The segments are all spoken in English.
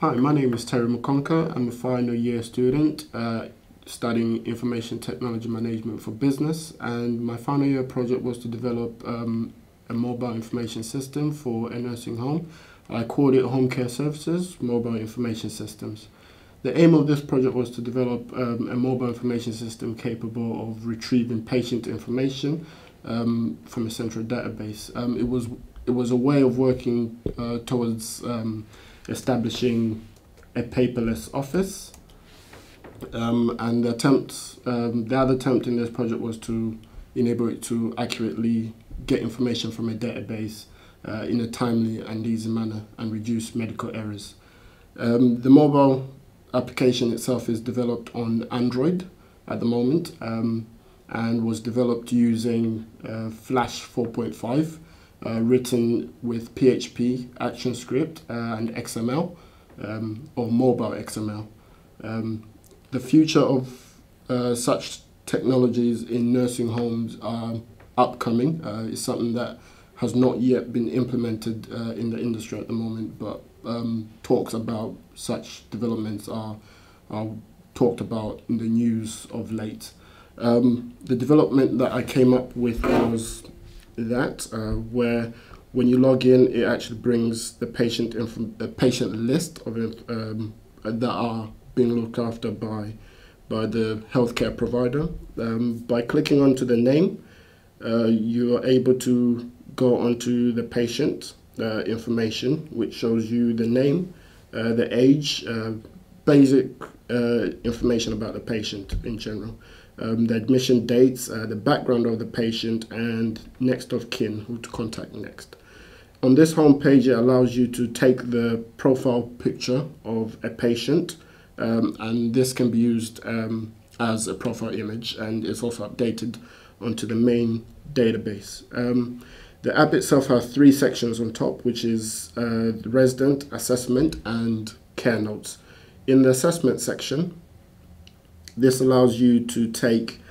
Hi, my name is Terry Mukonka. I'm a final year student uh, studying information technology management for business, and my final year project was to develop um, a mobile information system for a nursing home. I called it Home Care Services Mobile Information Systems. The aim of this project was to develop um, a mobile information system capable of retrieving patient information um, from a central database. Um, it was it was a way of working uh, towards um, establishing a paperless office. Um, and the attempt, um, the other attempt in this project was to enable it to accurately get information from a database uh, in a timely and easy manner and reduce medical errors. Um, the mobile application itself is developed on Android at the moment um, and was developed using uh, Flash 4.5 uh, written with PHP, ActionScript, uh, and XML, um, or mobile XML. Um, the future of uh, such technologies in nursing homes are upcoming. Uh, it's something that has not yet been implemented uh, in the industry at the moment, but um, talks about such developments are, are talked about in the news of late. Um, the development that I came up with was that, uh, where when you log in, it actually brings the patient the patient list of um, that are being looked after by by the healthcare provider. Um, by clicking onto the name, uh, you are able to go onto the patient uh, information, which shows you the name, uh, the age, uh, basic uh, information about the patient in general um, the admission dates, uh, the background of the patient, and next of kin, who to contact next. On this home page, it allows you to take the profile picture of a patient, um, and this can be used um, as a profile image, and it's also updated onto the main database. Um, the app itself has three sections on top, which is uh, resident, assessment, and care notes. In the assessment section, this allows you to take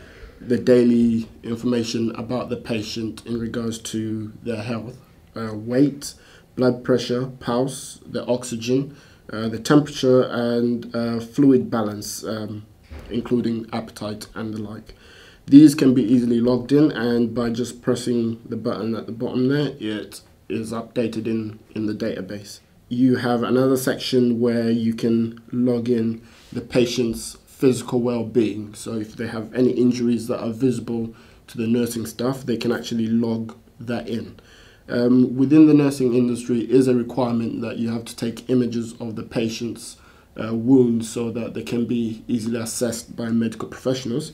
the daily information about the patient in regards to their health, uh, weight, blood pressure, pulse, the oxygen, uh, the temperature, and uh, fluid balance, um, including appetite and the like. These can be easily logged in, and by just pressing the button at the bottom there, it is updated in, in the database. You have another section where you can log in the patient's physical well-being. So if they have any injuries that are visible to the nursing staff, they can actually log that in. Um, within the nursing industry is a requirement that you have to take images of the patient's uh, wounds so that they can be easily assessed by medical professionals.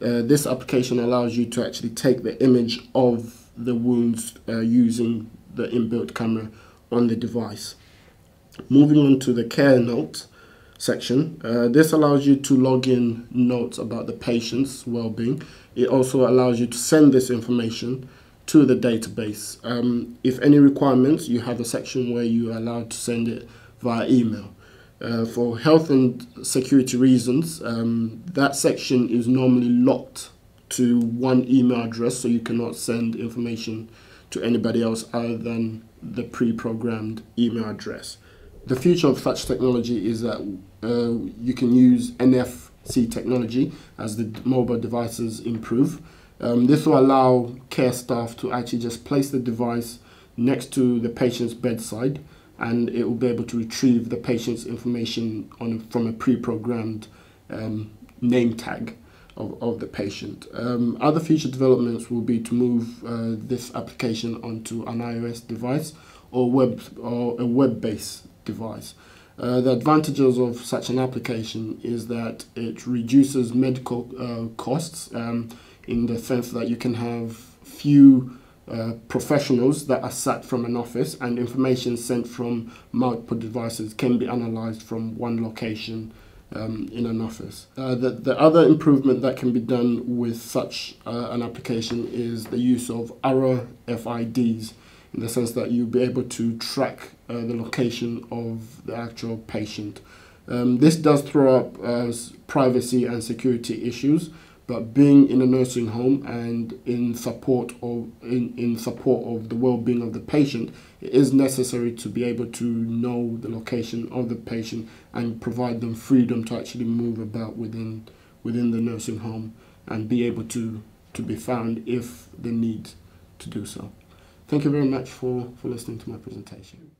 Uh, this application allows you to actually take the image of the wounds uh, using the inbuilt camera on the device. Moving on to the care note, section. Uh, this allows you to log in notes about the patient's well-being. It also allows you to send this information to the database. Um, if any requirements, you have a section where you are allowed to send it via email. Uh, for health and security reasons, um, that section is normally locked to one email address, so you cannot send information to anybody else other than the pre-programmed email address. The future of such technology is that uh, you can use NFC technology as the mobile devices improve. Um, this will allow care staff to actually just place the device next to the patient's bedside and it will be able to retrieve the patient's information on from a pre-programmed um, name tag of, of the patient. Um, other future developments will be to move uh, this application onto an iOS device or web or a web-based device. Uh, the advantages of such an application is that it reduces medical uh, costs um, in the sense that you can have few uh, professionals that are sat from an office and information sent from multiple devices can be analyzed from one location um, in an office. Uh, the, the other improvement that can be done with such uh, an application is the use of RFIDs in the sense that you'll be able to track uh, the location of the actual patient. Um, this does throw up uh, privacy and security issues, But being in a nursing home and in support of in, in support of the well-being of the patient, it is necessary to be able to know the location of the patient and provide them freedom to actually move about within within the nursing home and be able to to be found if they need to do so. Thank you very much for, for listening to my presentation.